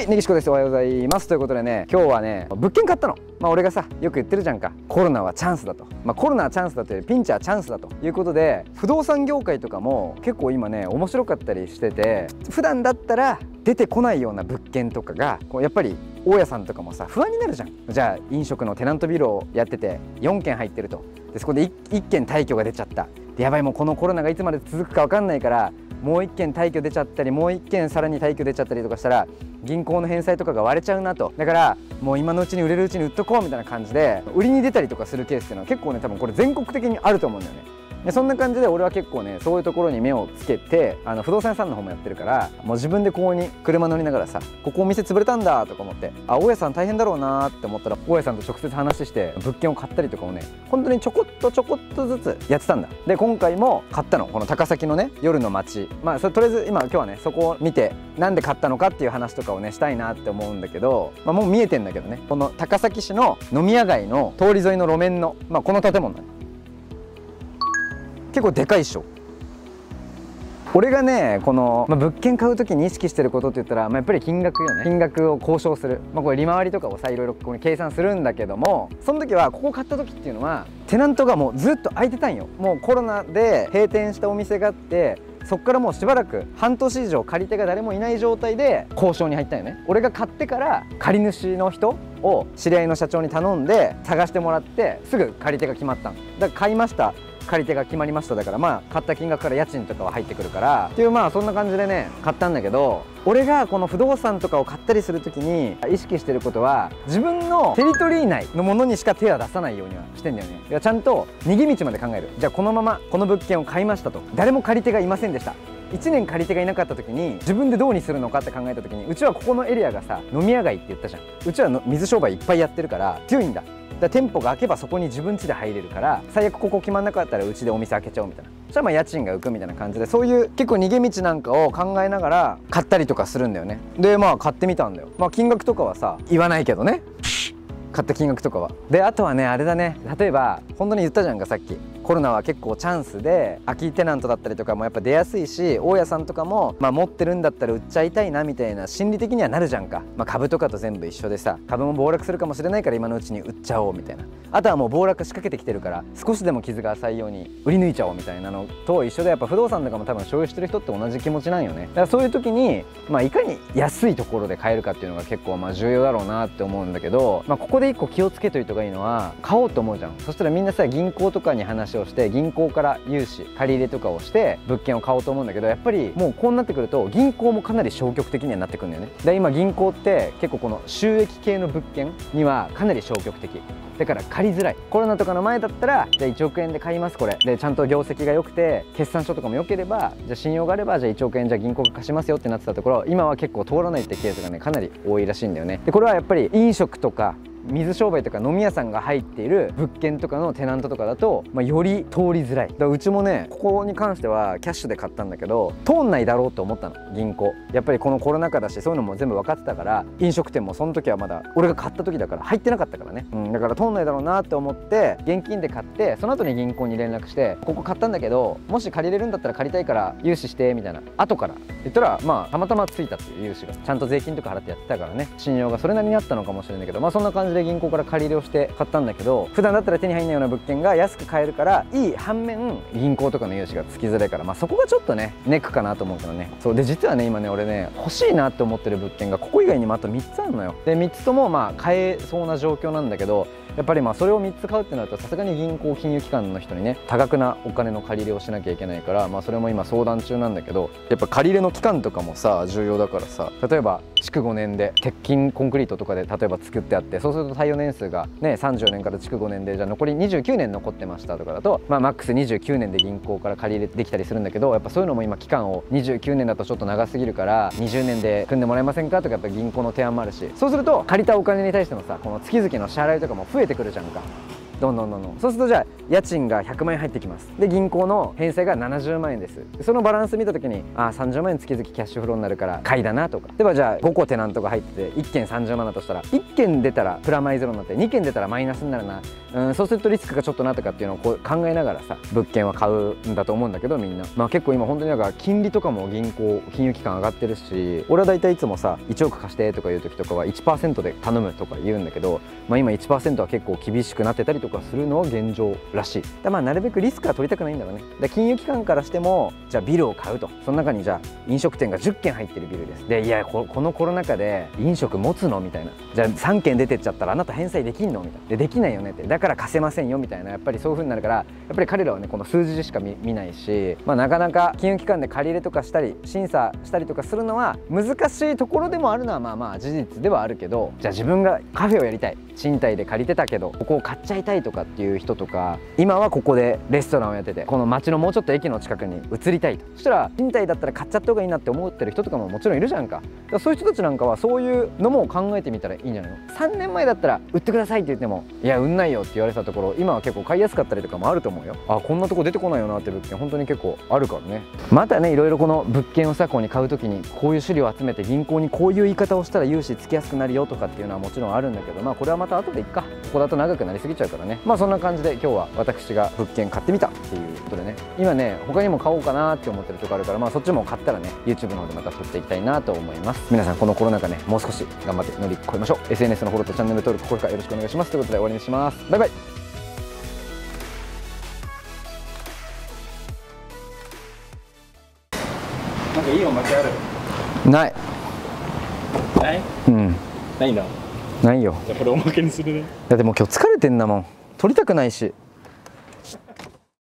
はいネギシコです。おはようございます。ということでね今日はね物件買ったの。まあ俺がさよく言ってるじゃんか。コロナはチャンスだと。まあコロナはチャンスだというピンチはチャンスだと。いうことで不動産業界とかも結構今ね面白かったりしてて普段だったら出てこないような物件とかがこうやっぱり大家さんとかもさ不安になるじゃん。じゃあ飲食のテナントビルをやってて4件入ってると。でそこで 1, 1件退去が出ちゃった。でやばいもうこのコロナがいつまで続くか分かんないからもう1件退去出ちゃったりもう1件さらに退去出ちゃったりとかしたら銀行の返済とかが割れちゃうなと。だからもう今のうちに売れるうちに売っとこうみたいな感じで売りに出たりとかするケースっていうのは結構ね多分これ全国的にあると思うんだよね。でそんな感じで俺は結構ねそういうところに目をつけてあの不動産屋さんの方もやってるからもう自分でここに車乗りながらさここお店潰れたんだとか思ってあ大家さん大変だろうなって思ったら大家さんと直接話して物件を買ったりとかをね本当にちょこっとちょこっとずつやってたんだ。で今回も買ったの。この高崎のね夜の街。まあそれとりあえず今今日はねそこを見てなんで買ったのかっていう話とかをねしたいなって思うんだけど、まあ、もう見えてんだけどね。この高崎市の飲み屋街の通り沿いの路面の、まあ、この建物。だね結構でかいっしょ。俺がねこの、まあ、物件買う時に意識してることって言ったら、まあ、やっぱり金額よね。金額を交渉する、まあ、これ利回りとかをさいろいろここに計算するんだけどもその時はここ買った時っていうのはテナントがもうずっと空いてたんよ。もうコロナで閉店したお店があってそこからもうしばらく半年以上借り手が誰もいない状態で交渉に入ったよね。俺が買ってから借り主の人を知り合いの社長に頼んで探してもらってすぐ借り手が決まっただから買いました。借り手が決まりましただからまあ買った金額から家賃とかは入ってくるから。っていうまあそんな感じでね買ったんだけど俺がこの不動産とかを買ったりする時に意識してることは自分のテリトリー内のものにしか手は出さないようにはしてんだよね。いやちゃんと逃げ道まで考える。じゃあこのままこの物件を買いましたと。誰も借り手がいませんでした。1年借り手がいなかった時に自分でどうにするのかって考えた時にうちはここのエリアがさ飲み屋街って言ったじゃん。うちはの水商売いっぱいやってるから強いんだ。だ店舗が開けばそこに自分家で入れるから最悪ここ決まんなかったらうちでお店開けちゃおうみたいな。そしたらまあ家賃が浮くみたいな感じでそういう結構逃げ道なんかを考えながら買ったりとかするんだよね。でまあ買ってみたんだよ。まあ金額とかはさ言わないけどね。買った金額とかは。であとはねあれだね。例えば本当に言ったじゃんかさっき。コロナは結構チャンスで空きテナントだったりとかもやっぱ出やすいし大家さんとかも、まあ、持ってるんだったら売っちゃいたいなみたいな心理的にはなるじゃんか、まあ、株とかと全部一緒でさ株も暴落するかもしれないから今のうちに売っちゃおうみたいな。あとはもう暴落仕掛けてきてるから少しでも傷が浅いように売り抜いちゃおうみたいなのと一緒でやっぱ不動産とかも多分所有してる人って同じ気持ちなんよね。だからそういう時に、まあ、いかに安いところで買えるかっていうのが結構まあ重要だろうなって思うんだけど、まあ、ここで一個気をつけといた方がいいのは買おうと思うじゃん。そしたらみんなさ銀行とかに話をして銀行から融資借り入れとかをして物件を買おうと思うんだけどやっぱりもうこうなってくると銀行もかなり消極的にはなってくるんだよね。で今銀行って結構この収益系の物件にはかなり消極的。だから借りづらい。コロナとかの前だったらじゃあ1億円で買いますこれ。でちゃんと業績が良くて決算書とかも良ければじゃあ信用があればじゃあ1億円じゃあ銀行が貸しますよってなってたところ今は結構通らないってケースがねかなり多いらしいんだよね。でこれはやっぱり飲食とか水商売とか飲み屋さんが入っている物件とかのテナントとかだと、まあ、より通りづらい。だからうちもねここに関してはキャッシュで買ったんだけど通んないだろうと思ったの銀行。やっぱりこのコロナ禍だしそういうのも全部分かってたから飲食店もその時はまだ俺が買った時だから入ってなかったからね、うん、だから通んないだろうなって思って現金で買ってその後に銀行に連絡してここ買ったんだけどもし借りれるんだったら借りたいから融資してみたいな。後から。言ったらまあたまたまついたっていう融資が。ちゃんと税金とか払ってやってたからね。信用がそれなりにあったのかもしれないけどまあそんな感じで銀行から借り入れをして買ったんだけど普段だったら手に入んないような物件が安く買えるからいい反面銀行とかの融資がつきづらいからまあそこがちょっとねネックかなと思うけどね。そう。で実はね今ね俺ね欲しいなって思ってる物件がここ以外にもあと3つあるのよ。で3つともまあ買えそうな状況なんだけどやっぱりまあそれを3つ買うってなるとさすがに銀行金融機関の人にね多額なお金の借り入れをしなきゃいけないからまあそれも今相談中なんだけどやっぱ借り入れの期間とかもさ重要だからさ例えば築5年で鉄筋コンクリートとかで例えば作ってあってそうすると耐用年数がね30年から築5年でじゃあ残り29年残ってましたとかだとまあマックス29年で銀行から借り入れできたりするんだけどやっぱそういうのも今期間を29年だとちょっと長すぎるから20年で組んでもらえませんか？とかやっぱ銀行の提案もあるし。そうすると借りたお金に対してのさこの月々の支払いとかも増えてくるじゃんか。どんどんどんどん。そうするとじゃあ家賃が100万円入ってきます。で銀行の返済が70万円です。そのバランス見た時にああ30万円月々キャッシュフローになるから買いだなとか。例えばじゃあ5個テナントが入ってて1件30万だとしたら1件出たらプラマイゼロになって2件出たらマイナスになるな。うんそうするとリスクがちょっとなとかっていうのをこう考えながらさ物件は買うんだと思うんだけどみんな。まあ結構今本当になんか金利とかも銀行金融機関上がってるし俺は大体いつもさ1億貸してとかいう時とかは1%で頼むとか言うんだけど、まあ、今1%は結構厳しくなってたりとかかするのは現状らしい。だまあなるべくリスクは取りたくないんだろうね。で金融機関からしてもじゃあビルを買うと。その中にじゃあ飲食店が10軒入ってるビルです。でいやこのコロナ禍で飲食持つのみたいな。じゃあ3軒出てっちゃったらあなた返済できんのみたいな。でできないよねって。だから貸せませんよみたいな。やっぱりそういう風になるからやっぱり彼らはねこの数字でしか見ないし、まあ、なかなか金融機関で借り入れとかしたり審査したりとかするのは難しいところでもあるのはまあまあ事実ではあるけどじゃあ自分がカフェをやりたい。賃貸で借りてたけどここを買っちゃいたいとかっていう人とか今はここでレストランをやっててこの街のもうちょっと駅の近くに移りたいと。そしたら賃貸だったら買っちゃった方がいいなって思ってる人とかももちろんいるじゃんか。そういう人たちなんかはそういうのも考えてみたらいいんじゃないの？3年前だったら売ってくださいって言ってもいや売んないよって言われてたところ今は結構買いやすかったりとかもあると思うよ。あこんなとこ出てこないよなって物件本当に結構あるからね。またねいろいろこの物件をさこうに買う時にこういう資料を集めて銀行にこういう言い方をしたら融資つきやすくなるよとかっていうのはもちろんあるんだけどまあこれはまた後でいっか。ここだと長くなりすぎちゃうからね。まあそんな感じで今日は私が物件買ってみたっていうことでね。今ね他にも買おうかなって思ってるとこあるからまあそっちも買ったらね YouTube の方でまた撮っていきたいなと思います。皆さんこのコロナ禍ねもう少し頑張って乗り越えましょう。SNS のフォローとチャンネル登録高評価よろしくお願いします。ということで終わりにしますバイバイ。なんかいいおまけある？ない。ない？うん。ないんだないよ。じゃあこれおまけにするね。だってもう今日疲れてんだもん撮りたくないし。